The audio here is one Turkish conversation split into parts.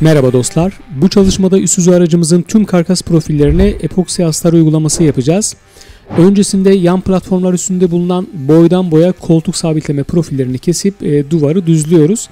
Merhaba dostlar. Bu çalışmada Isuzu aracımızın tüm karkas profillerine epoksi astar uygulaması yapacağız. Öncesinde yan platformlar üstünde bulunan boydan boya koltuk sabitleme profillerini kesip e, duvarı düzlüyoruz.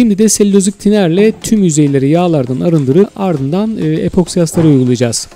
Şimdi de selülozik tinerle tüm yüzeyleri yağlardan arındırıp ardından e, epoksi astarı uygulayacağız.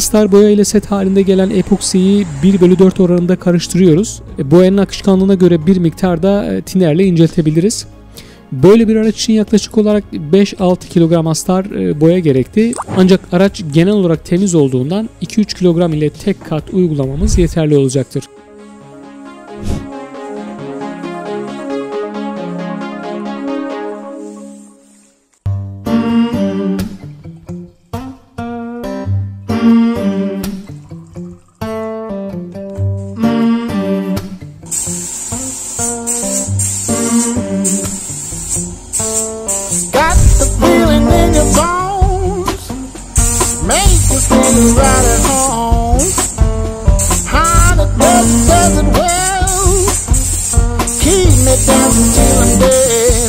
Astar boya ile set halinde gelen epoksiyi 1 bölü 4 oranında karıştırıyoruz. E, Boyanın akışkanlığına göre bir miktar da e, tinerle inceltebiliriz. Böyle bir araç için yaklaşık olarak 5-6 kilogram astar e, boya gerekti. Ancak araç genel olarak temiz olduğundan 2-3 kilogram ile tek kat uygulamamız yeterli olacaktır. Make you feel right at home. How the does does it well. Keep me dancing till I'm dead.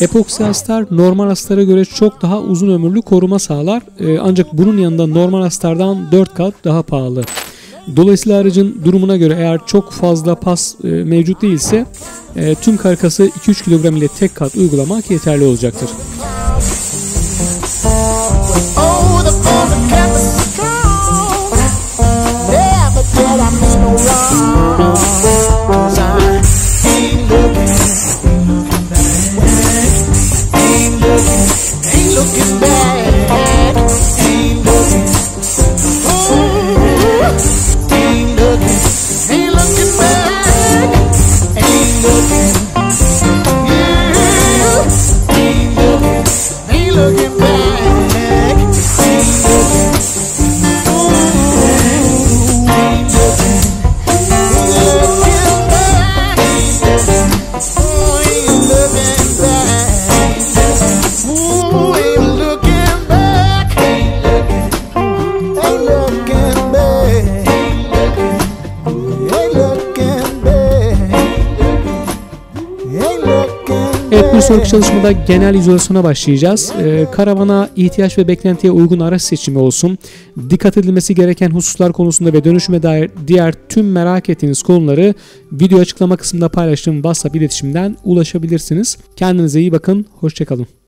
Epoksi astar normal astara göre çok daha uzun ömürlü koruma sağlar. Ee, ancak bunun yanında normal astardan 4 kat daha pahalı. Dolayısıyla aracın durumuna göre eğer çok fazla pas e, mevcut değilse e, tüm karkası 2-3 kilogram ile tek kat uygulamak yeterli olacaktır. Bir sonraki çalışmada genel izolasyona başlayacağız. Ee, karavana ihtiyaç ve beklentiye uygun araç seçimi olsun. Dikkat edilmesi gereken hususlar konusunda ve dönüşüme dair diğer tüm merak ettiğiniz konuları video açıklama kısmında paylaştığım WhatsApp iletişimden ulaşabilirsiniz. Kendinize iyi bakın. Hoşçakalın.